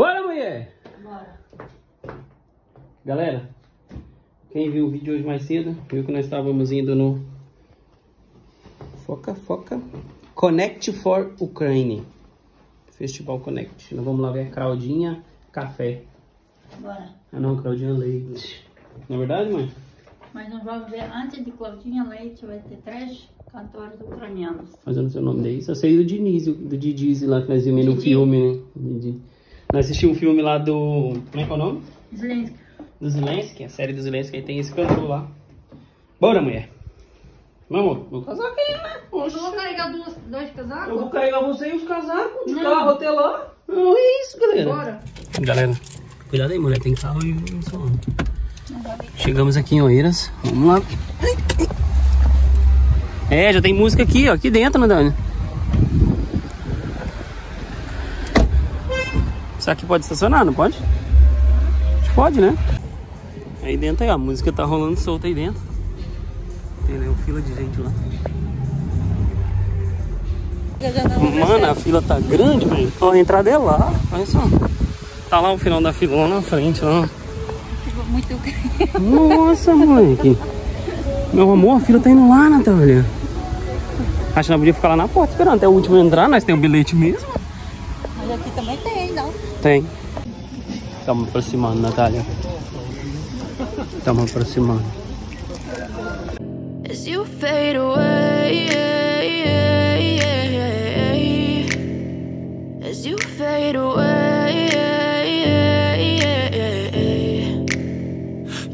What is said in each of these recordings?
Bora, mulher! Bora. Galera, quem viu o vídeo hoje mais cedo, viu que nós estávamos indo no... Foca, foca. Connect for Ukraine. Festival Connect. Nós vamos lá ver Claudinha Café. Bora. Ah não, Claudinha Leite. Não é verdade, mãe? Mas nós vamos ver, antes de Claudinha Leite, vai ter três cantores ucranianos. Mas eu não sei o nome deles. Eu sei do Diniz, do Didi lá que nós vimos no filme, né? Didi. Nós assistimos um filme lá do... Como é que é o nome? Zelensky. Do Zelensky, a série do Zelensky, aí tem esse cantor lá. Bora, mulher. Meu amor, meu casaco aí, né? Oxe. Eu vou carregar duas, dois Eu casacos? vou carregar você e os casacos de Não. carro até lá. Não, é isso, galera. Bora. Galera, cuidado aí, mulher. Tem carro e som. Chegamos aqui em Oeiras. Vamos lá. É, já tem música aqui, ó. Aqui dentro, né, Dani? Que pode estacionar? Não pode? Pode, né? Aí dentro aí, ó. A música tá rolando solta aí dentro. Tem né, uma fila de gente lá. Mano, a fila tá grande, velho. A entrada é lá. Olha só. Tá lá o final da fila, lá na frente, lá. Muito Nossa, moleque. Meu amor, a fila tá indo lá, Natália. Acho que nós podíamos ficar lá na porta esperando até o último entrar. Nós temos o bilhete mesmo. Aqui também tem, não? Tem. Estamos aproximando, Natália. Estamos aproximando. As you fade away,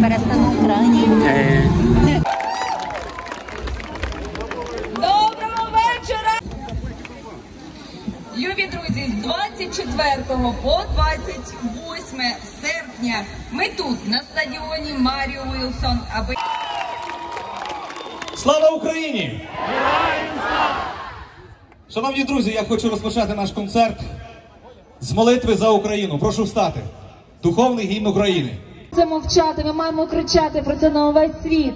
Parece que tá na Ucrânia. É. Доброго вечора! Любі друзі, з 24 по 28 серпня ми тут, на стадіоні Маріо Уілсон, аби Слава Україні! Шановні друзі, я хочу розпочати наш концерт з молитви за Україну. Прошу встати. Духовний гімн України. Це мовчати, ми маємо кричати про це на увесь світ.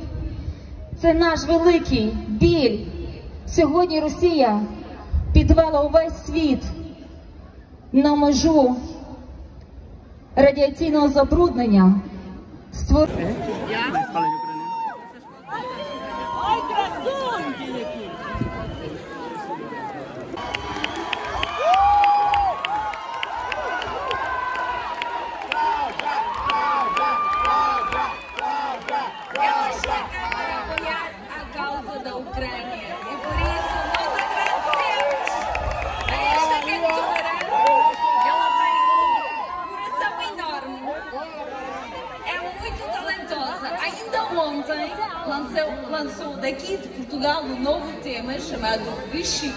Це наш великий біль. Сьогодні Росія підвела увесь світ на межу радіаційного забруднення. Створ... ontem lançou, lançou daqui de Portugal um novo tema chamado Vichy.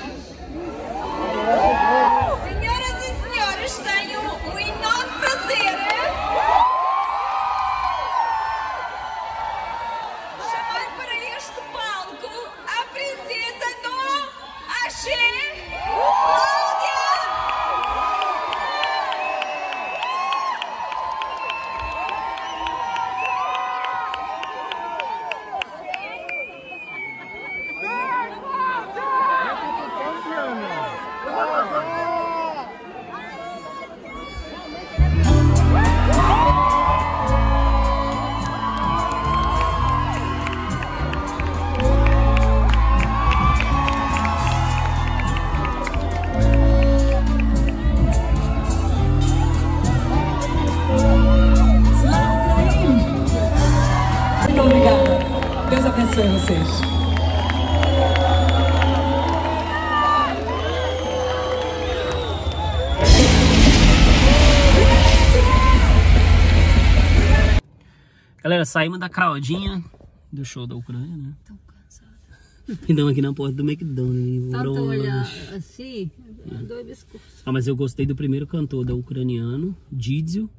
Abençoe vocês. Galera, saímos da Claudinha do show da Ucrânia, né? Então aqui na porta do McDonald's. Tanto Bro, olhar assim, dois biscoitos. Ah, mas eu gostei do primeiro cantor, da ucraniano, Didzio.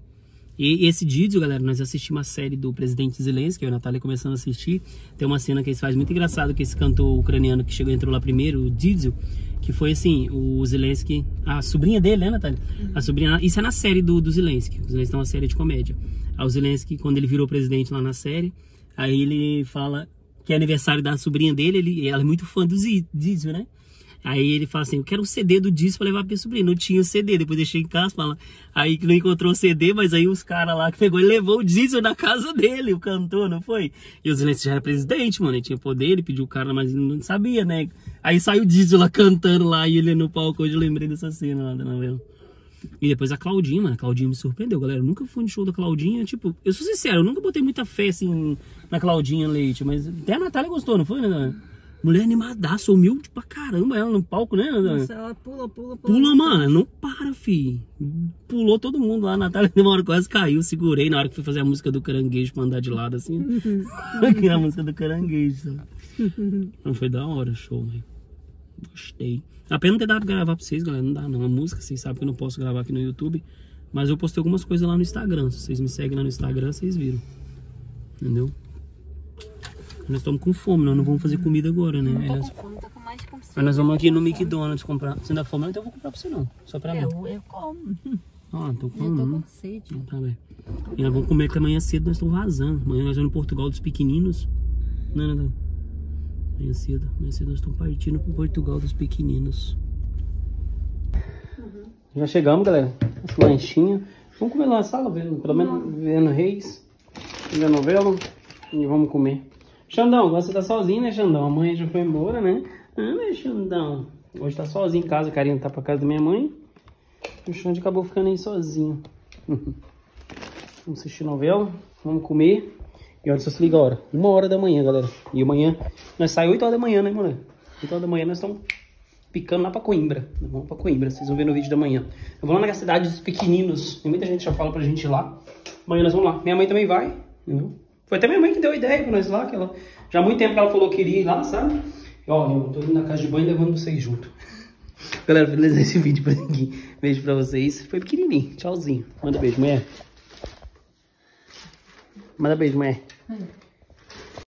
E esse Didzio, galera, nós assistimos a série do presidente Zelensky, eu e a Natália começando a assistir. Tem uma cena que eles fazem muito engraçado, que esse cantor ucraniano que chegou entrou lá primeiro, o Didzio, que foi assim, o Zelensky, a sobrinha dele, né, Natália? A sobrinha, isso é na série do, do Zelensky, o Zelensky é uma série de comédia. Aí o Zelensky, quando ele virou presidente lá na série, aí ele fala que é aniversário da sobrinha dele, ele, ela é muito fã do Didzio, né? Aí ele fala assim, eu quero um CD do disco pra levar pra minha sobrinha. Não tinha o CD, depois deixei em casa, fala. Aí que não encontrou o CD, mas aí os caras lá que pegou e levou o diesel na casa dele, o cantor, não foi? E o Zelensky já era presidente, mano, ele tinha poder, ele pediu o cara, mas não sabia, né? Aí saiu o diesel lá cantando lá e ele no palco, hoje eu lembrei dessa cena lá da novela. E depois a Claudinha, mano, a Claudinha me surpreendeu, galera. Eu nunca fui no show da Claudinha, tipo, eu sou sincero, eu nunca botei muita fé, assim, na Claudinha Leite, mas até a Natália gostou, não foi, né? Mulher animadaça, humilde pra caramba ela no palco, né? Nossa, ela pula, pula, pula. Pula, mano, não para, fi. Pulou todo mundo lá, a Natália hora quase caiu, segurei na hora que fui fazer a música do caranguejo pra andar de lado, assim. Aqui na música do caranguejo, sabe? Não foi da hora o show, velho. Gostei. A pena não ter dado pra gravar pra vocês, galera. Não dá não. A música, vocês sabem que eu não posso gravar aqui no YouTube. Mas eu postei algumas coisas lá no Instagram. Se vocês me seguem lá no Instagram, vocês viram. Entendeu? Nós estamos com fome, nós não vamos fazer comida agora, né? Aí nós, Fome, tá com mais de como aí nós vamos aqui no McDonald's comprar. Você não dá fome, não? então eu vou comprar pra você não. Só pra mim. Eu, eu como. Ah, tô com Eu tô com sede. Então tá bem. E nós vamos comer que amanhã cedo nós estamos vazando. Amanhã nós vamos no Portugal dos pequeninos. Não, não, não. Amanhã cedo. Amanhã cedo nós estamos partindo pro Portugal dos pequeninos. Já chegamos, galera. Esse lanchinho. Vamos comer lá na sala, vendo, pelo menos vendo Reis. Vendo a novela. E vamos comer. Xandão, agora você tá sozinho, né, Xandão? A mãe já foi embora, né? Ah, né, Xandão? Hoje tá sozinho em casa. A Karina tá pra casa da minha mãe. O Xande acabou ficando aí sozinho. Vamos assistir novela, vamos comer. E olha só se liga a hora. Uma hora da manhã, galera. E amanhã, nós saímos 8 horas da manhã, né, mulher? 8 horas da manhã nós estamos picando lá pra Coimbra. Vamos pra Coimbra, vocês vão ver no vídeo da manhã. Eu vou lá na cidade dos pequeninos. Tem muita gente já fala pra gente ir lá. Amanhã nós vamos lá. Minha mãe também vai, entendeu? Foi até minha mãe que deu a ideia pra nós lá. Que ela... Já há muito tempo que ela falou que iria ir lá, sabe? E, ó, eu tô indo na casa de banho levando vocês junto. Galera, finalizar esse vídeo por aqui. Beijo pra vocês. Foi pequenininho. Tchauzinho. Manda beijo, mulher. Manda beijo, mulher.